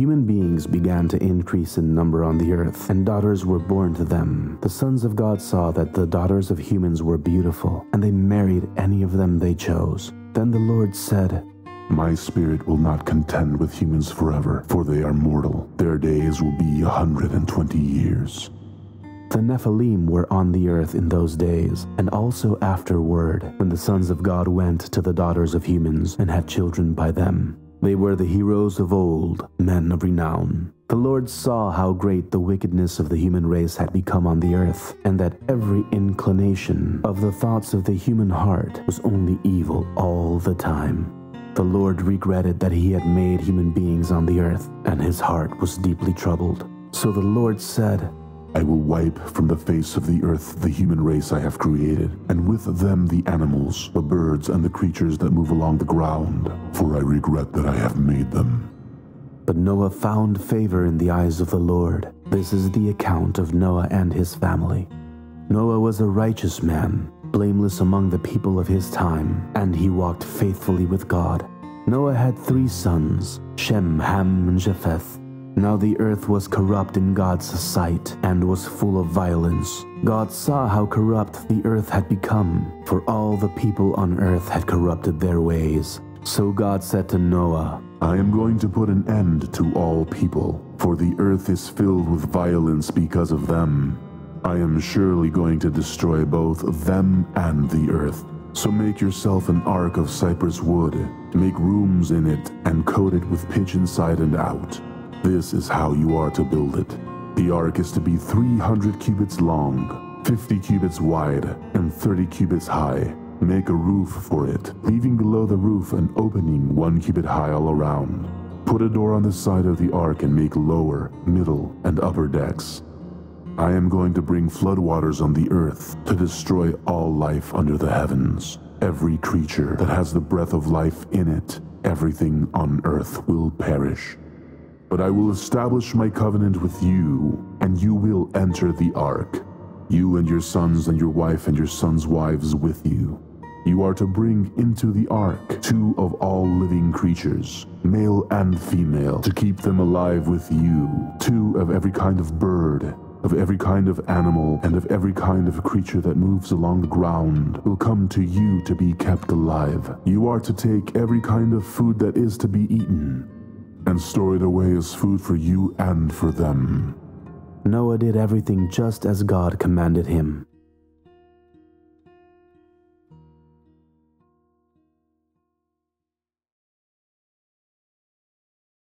human beings began to increase in number on the earth, and daughters were born to them, the sons of God saw that the daughters of humans were beautiful, and they married any of them they chose. Then the Lord said, My spirit will not contend with humans forever, for they are mortal. Their days will be a hundred and twenty years. The Nephilim were on the earth in those days, and also afterward, when the sons of God went to the daughters of humans and had children by them. They were the heroes of old, men of renown. The Lord saw how great the wickedness of the human race had become on the earth, and that every inclination of the thoughts of the human heart was only evil all the time. The Lord regretted that he had made human beings on the earth, and his heart was deeply troubled. So the Lord said, I will wipe from the face of the earth the human race I have created, and with them the animals, the birds, and the creatures that move along the ground, for I regret that I have made them. But Noah found favor in the eyes of the Lord. This is the account of Noah and his family. Noah was a righteous man, blameless among the people of his time, and he walked faithfully with God. Noah had three sons, Shem, Ham, and Japheth. Now the earth was corrupt in God's sight and was full of violence. God saw how corrupt the earth had become, for all the people on earth had corrupted their ways. So God said to Noah, I am going to put an end to all people, for the earth is filled with violence because of them. I am surely going to destroy both them and the earth. So make yourself an ark of cypress wood, make rooms in it, and coat it with pitch inside and out. This is how you are to build it. The ark is to be 300 cubits long, 50 cubits wide, and 30 cubits high. Make a roof for it, leaving below the roof an opening one cubit high all around. Put a door on the side of the ark and make lower, middle, and upper decks. I am going to bring floodwaters on the earth to destroy all life under the heavens. Every creature that has the breath of life in it, everything on earth will perish. But I will establish my covenant with you, and you will enter the ark, you and your sons and your wife and your sons' wives with you. You are to bring into the ark two of all living creatures, male and female, to keep them alive with you, two of every kind of bird, of every kind of animal, and of every kind of creature that moves along the ground will come to you to be kept alive. You are to take every kind of food that is to be eaten, and store it away as food for you and for them. Noah did everything just as God commanded him.